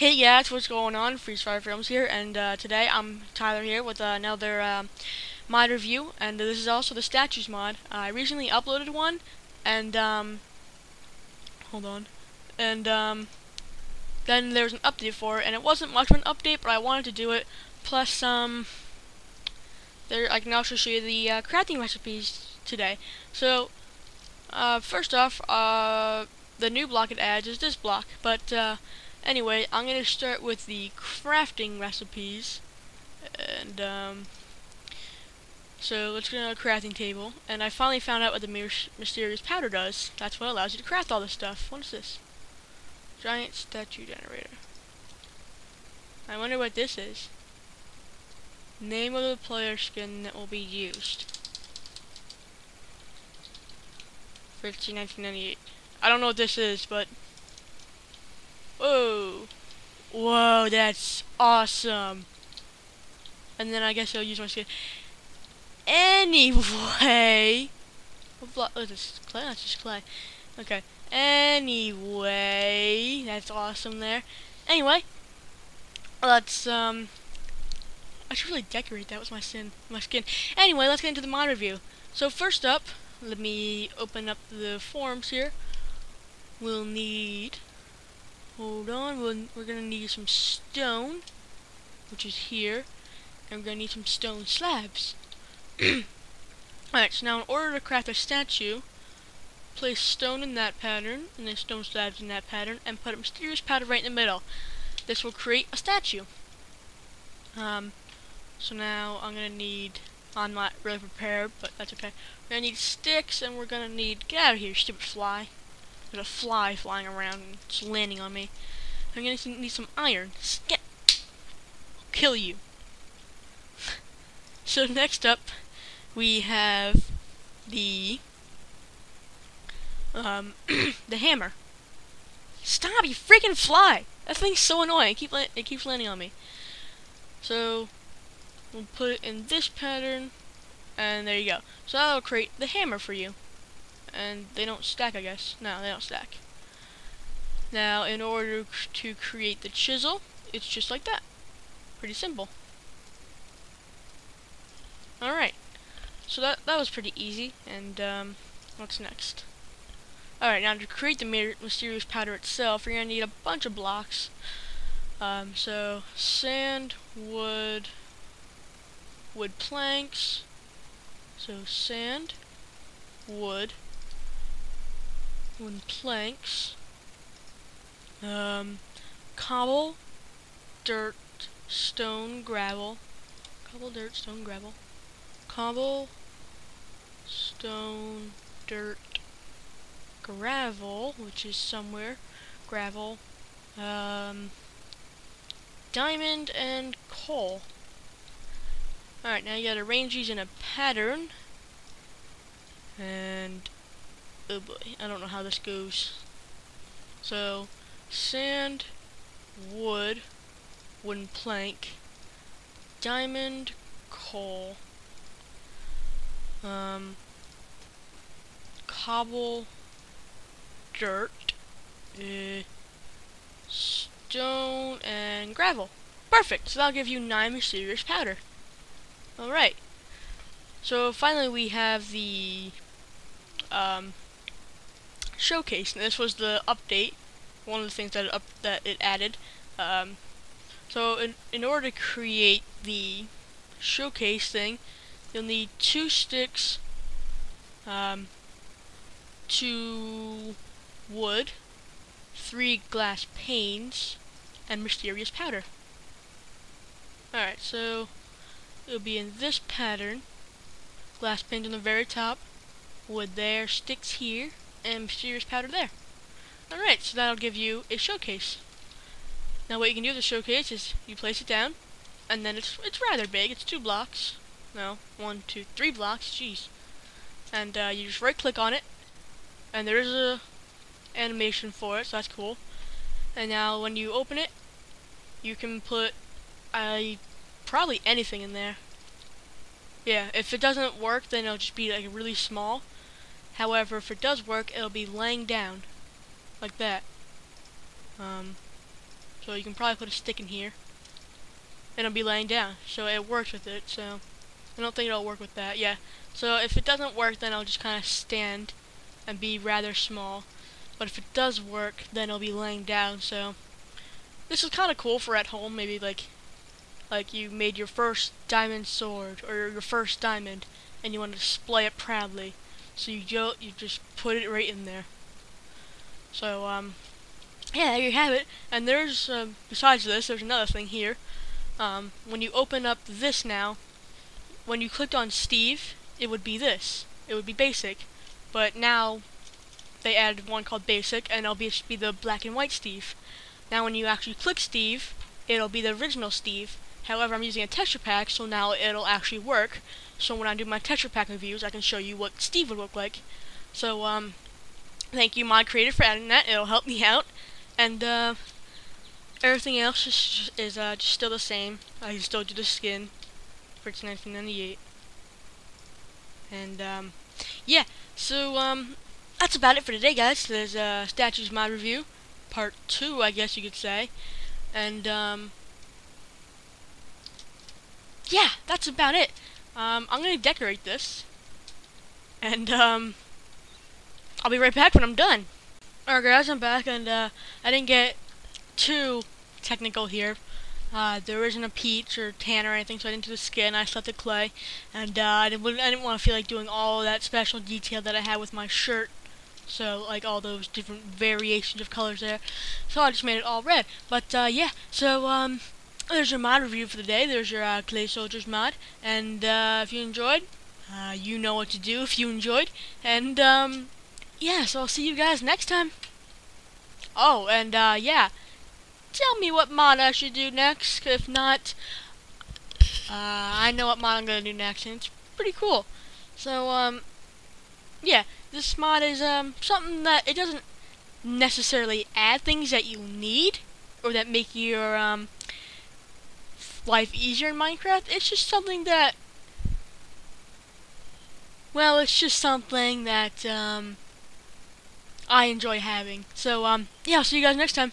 Hey guys, what's going on? Freeze Fire Films here, and uh, today I'm Tyler here with uh, another uh, mod review, and this is also the statues mod. I recently uploaded one, and um, hold on, and um, then there was an update for it, and it wasn't much of an update, but I wanted to do it. Plus, um, there I can also show you the uh, crafting recipes today. So, uh, first off, uh, the new block it adds is this block, but uh, Anyway, I'm going to start with the crafting recipes. And, um, so let's go to a crafting table. And I finally found out what the mysterious powder does. That's what allows you to craft all this stuff. What is this? Giant statue generator. I wonder what this is. Name of the player skin that will be used. 15, 1998. I don't know what this is, but Whoa. Whoa, that's awesome. And then I guess I'll use my skin. Anyway. Oh, this is clay? That's just clay. Okay. Anyway. That's awesome there. Anyway. Let's, um. I should really decorate that with my skin. My skin. Anyway, let's get into the mod review. So first up, let me open up the forms here. We'll need Hold on, we're, gonna need some stone, which is here, and we're gonna need some stone slabs. Alright, so now in order to craft a statue, place stone in that pattern, and then stone slabs in that pattern, and put a mysterious powder right in the middle. This will create a statue. Um, so now I'm gonna need, I'm not really prepared, but that's okay. We're gonna need sticks, and we're gonna need, get out of here, stupid fly. There's a fly flying around and it's landing on me. I'm gonna need some iron. Get kill you. so next up we have the um the hammer. Stop, you freaking fly! That thing's so annoying. It, keep it keeps landing on me. So we'll put it in this pattern, and there you go. So that'll create the hammer for you and they don't stack, I guess. No, they don't stack. Now, in order to create the chisel, it's just like that. Pretty simple. Alright. So that, that was pretty easy, and, um, what's next? Alright, now to create the mysterious powder itself, you're to need a bunch of blocks. Um, so, sand, wood, wood planks, so sand, wood, wooden planks, um, cobble, dirt, stone, gravel, cobble, dirt, stone, gravel, cobble, stone, dirt, gravel, which is somewhere, gravel, um, diamond, and coal. Alright, now you gotta arrange these in a pattern, and oh boy, I don't know how this goes. So, sand, wood, wooden plank, diamond, coal, um, cobble, dirt, uh, stone, and gravel. Perfect! So that'll give you nine mysterious powder. Alright. So finally we have the um, showcase. And this was the update, one of the things that it, up, that it added. Um, so in, in order to create the showcase thing, you'll need two sticks, um, two wood, three glass panes, and mysterious powder. Alright, so it'll be in this pattern. Glass panes on the very top, wood there, sticks here, and mysterious powder there. Alright, so that'll give you a showcase. Now what you can do with the showcase is you place it down, and then it's it's rather big, it's two blocks. No, one, two, three blocks, jeez. And uh, you just right click on it, and there is a animation for it, so that's cool. And now when you open it, you can put uh, probably anything in there. Yeah, if it doesn't work, then it'll just be like really small. However, if it does work, it'll be laying down. Like that. Um, So you can probably put a stick in here. And it'll be laying down. So it works with it. So I don't think it'll work with that. Yeah. So if it doesn't work, then I'll just kind of stand and be rather small. But if it does work, then it'll be laying down. So this is kind of cool for at home. Maybe like like you made your first diamond sword or your first diamond and you want to display it proudly. So you go, you just put it right in there. So um, yeah, there you have it. And there's um, besides this, there's another thing here. Um, when you open up this now, when you clicked on Steve, it would be this. It would be basic. But now they added one called basic, and it'll be, be the black and white Steve. Now when you actually click Steve, it'll be the original Steve. However, I'm using a texture pack, so now it'll actually work. So when I do my texture pack reviews, I can show you what Steve would look like. So, um, thank you, Mod Creator, for adding that. It'll help me out. And, uh, everything else is, is uh, just still the same. I can still do the skin for 1998. And, um, yeah. So, um, that's about it for today, guys. There's, uh, Statues Mod Review. Part 2, I guess you could say. And, um, yeah, that's about it. Um, I'm gonna decorate this. And, um, I'll be right back when I'm done. Alright guys, I'm back and, uh, I didn't get too technical here. Uh, there isn't a peach or tan or anything, so I didn't do the skin. I just left the clay, and uh, I didn't. I didn't want to feel like doing all that special detail that I had with my shirt. So like all those different variations of colors there. So I just made it all red. But uh, yeah, so um, there's your mod review for the day. There's your uh, Clay Soldiers mod. And uh, if you enjoyed, uh, you know what to do if you enjoyed. And um, yeah, so I'll see you guys next time. Oh, and uh, yeah, tell me what mod I should do next. If not, uh, I know what mod I'm gonna do next, and it's pretty cool. So um, yeah, this mod is um something that it doesn't necessarily add things that you need or that make your um life easier in Minecraft. It's just something that, well, it's just something that um, I enjoy having. So, um, yeah, I'll see you guys next time.